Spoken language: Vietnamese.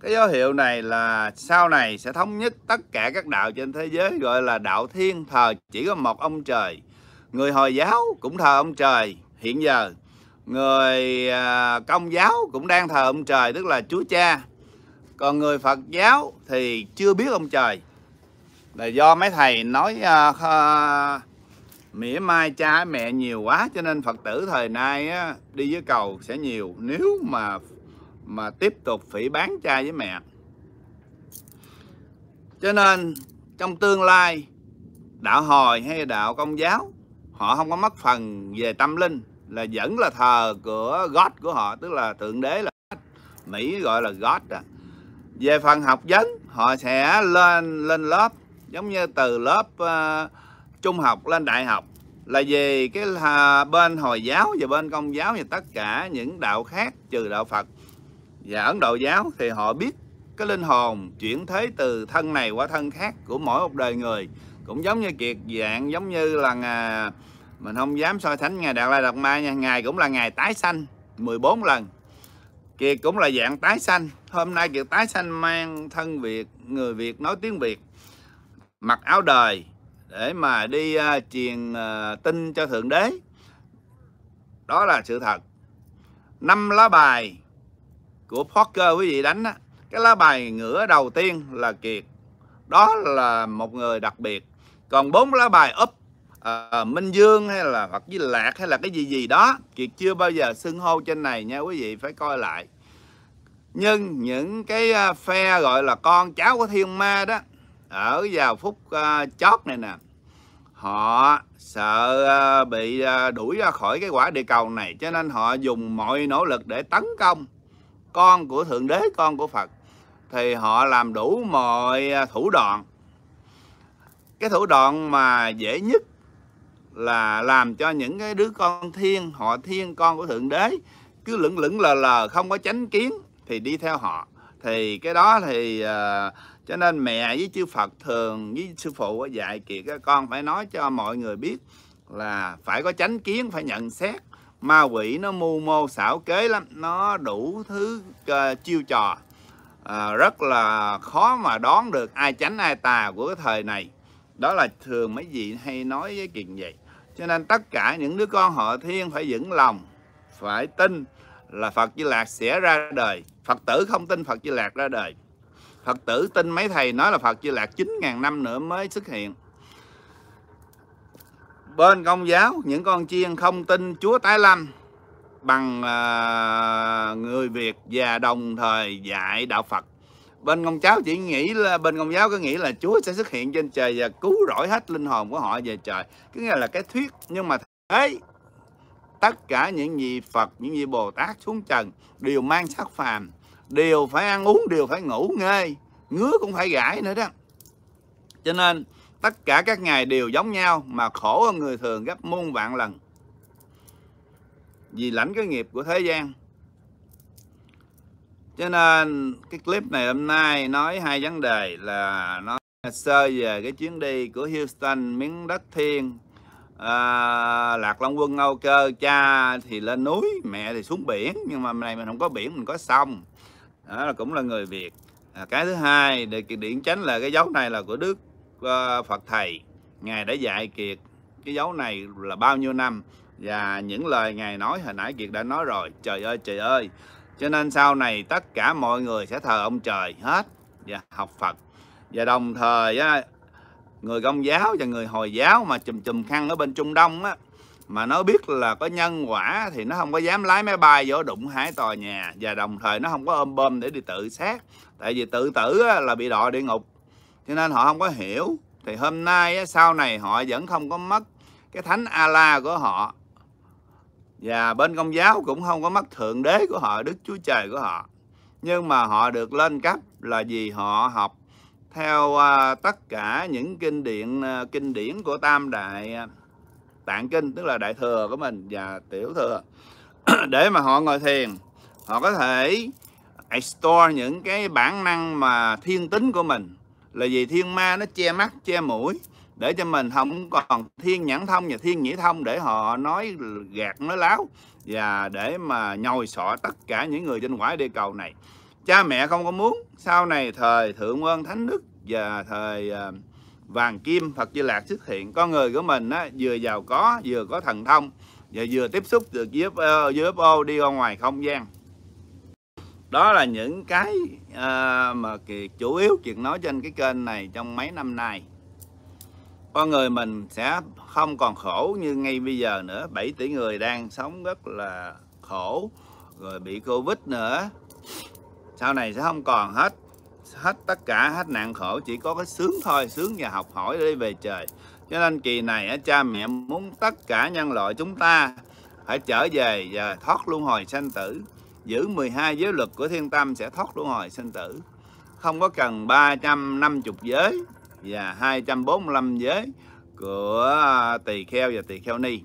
cái dấu hiệu này là sau này sẽ thống nhất tất cả các đạo trên thế giới gọi là đạo thiên thờ chỉ có một ông trời. Người hồi giáo cũng thờ ông trời. Hiện giờ người à, công giáo cũng đang thờ ông trời tức là chúa cha. Còn người phật giáo thì chưa biết ông trời. Là do mấy thầy nói uh, mỉa mai cha mẹ nhiều quá cho nên phật tử thời nay á, đi với cầu sẽ nhiều. Nếu mà mà tiếp tục phỉ bán cha với mẹ cho nên trong tương lai đạo hồi hay đạo công giáo họ không có mất phần về tâm linh là vẫn là thờ của God của họ tức là thượng đế là God. Mỹ gọi là God à. về phần học vấn họ sẽ lên lên lớp giống như từ lớp uh, trung học lên đại học là về cái uh, bên hồi giáo và bên công giáo và tất cả những đạo khác trừ đạo Phật và Ấn Độ giáo thì họ biết cái linh hồn chuyển thế từ thân này qua thân khác của mỗi một đời người. Cũng giống như kiệt dạng giống như là uh, mình không dám so sánh ngày đạt lai đạt ma nha. Ngày cũng là ngày tái sanh 14 lần. Kiệt cũng là dạng tái sanh. Hôm nay kiệt tái sanh mang thân việt người việt nói tiếng việt mặc áo đời để mà đi uh, truyền uh, tin cho thượng đế. Đó là sự thật. Năm lá bài của poker quý vị đánh á cái lá bài ngửa đầu tiên là kiệt. Đó là một người đặc biệt. Còn bốn lá bài úp à, ờ, Minh Dương hay là hoặc với Lạc hay là cái gì gì đó Kiệt chưa bao giờ xưng hô trên này nha quý vị phải coi lại. Nhưng những cái ờ, phe gọi là con cháu của thiên ma đó ở vào phút uh, chót này nè họ sợ uh, bị uh, đuổi ra khỏi cái quả địa cầu này cho nên họ dùng mọi nỗ lực để tấn công con của thượng đế con của phật thì họ làm đủ mọi à, thủ đoạn. Cái thủ đoạn mà dễ nhất là làm cho những cái đứa con thiên họ thiên con của thượng đế cứ lững lững lờ lờ không có chánh kiến thì đi theo họ. Thì cái đó thì uh, cho nên mẹ với chư Phật thường với sư phụ dạy kiệt các con phải nói cho mọi người biết là phải có chánh kiến phải nhận xét ma quỷ nó mưu mô xảo kế lắm nó đủ thứ uh, chiêu trò. Uh, rất là khó mà đoán được ai tránh ai tà của cái thời này. Đó là thường mấy vị hay nói với chuyện vậy. Cho nên tất cả những đứa con họ thiên phải vững lòng phải tin là Phật Di Lạc sẽ ra đời. Phật tử không tin Phật Di Lạc ra đời. Phật tử tin mấy thầy nói là Phật Di Lạc 9.000 năm nữa mới xuất hiện bên công giáo những con chiên không tin Chúa tái lâm bằng uh, người Việt và đồng thời dạy đạo Phật. Bên công giáo chỉ nghĩ là bên công giáo có nghĩ là Chúa sẽ xuất hiện trên trời và cứu rỗi hết linh hồn của họ về trời. Cái nghĩa là cái thuyết nhưng mà thế tất cả những gì Phật những gì Bồ Tát xuống trần đều mang sắc phàm đều phải ăn uống đều phải ngủ nghê ngứa cũng phải gãi nữa đó. Cho nên tất cả các ngày đều giống nhau mà khổ hơn người thường gấp muôn vạn lần. Vì lãnh cái nghiệp của thế gian. Cho nên cái clip này hôm nay nói hai vấn đề là nói sơ về cái chuyến đi của Houston miếng đất thiên à, lạc long quân âu cơ cha thì lên núi mẹ thì xuống biển nhưng mà này mình không có biển mình có sông. Đó là cũng là người việt. À, cái thứ hai để điện tránh là cái dấu này là của đức. Ờ, phật thầy. Ngài đã dạy kiệt cái dấu này là bao nhiêu năm và những lời ngài nói hồi nãy kiệt đã nói rồi. Trời ơi trời ơi. Cho nên sau này tất cả mọi người sẽ thờ ông trời hết và học Phật. Và đồng thời á, người công giáo và người hồi giáo mà chùm chùm khăn ở bên Trung Đông á mà nó biết là có nhân quả thì nó không có dám lái máy bay vô đụng hải tòa nhà. Và đồng thời nó không có ôm bơm để đi tự sát. Tại vì tự tử là bị đọa địa ngục cho nên họ không có hiểu. Thì hôm nay sau này họ vẫn không có mất cái thánh ala của họ. Và bên công giáo cũng không có mất thượng đế của họ, đức chúa trời của họ. Nhưng mà họ được lên cấp là vì họ học theo à, tất cả những kinh điển à, kinh điển của tam đại à, tạng kinh, tức là đại thừa của mình và tiểu thừa. Để mà họ ngồi thiền, họ có thể store những cái bản năng mà thiên tính của mình là vì thiên ma nó che mắt che mũi để cho mình không còn thiên nhãn thông và thiên nhĩ thông để họ nói gạt nói láo và để mà nhồi sọ tất cả những người trên quả địa cầu này cha mẹ không có muốn sau này thời thượng quân thánh đức và thời vàng kim Phật Di Lạc xuất hiện con người của mình á, vừa giàu có vừa có thần thông và vừa tiếp xúc được với UFO, UFO đi ra ngoài không gian đó là những cái uh, mà kiệt chủ yếu chuyện nói trên cái kênh này trong mấy năm nay. Con người mình sẽ không còn khổ như ngay bây giờ nữa. 7 tỷ người đang sống rất là khổ rồi bị covid nữa. Sau này sẽ không còn hết hết tất cả hết nạn khổ chỉ có cái sướng thôi sướng và học hỏi để về trời. Cho nên kỳ này cha mẹ muốn tất cả nhân loại chúng ta phải trở về và thoát luân hồi sanh tử giữ 12 giới luật của thiên tâm sẽ thoát luân hồi sinh tử. Không có cần 350 giới và 245 giới của à, tỳ kheo và tỳ kheo ni.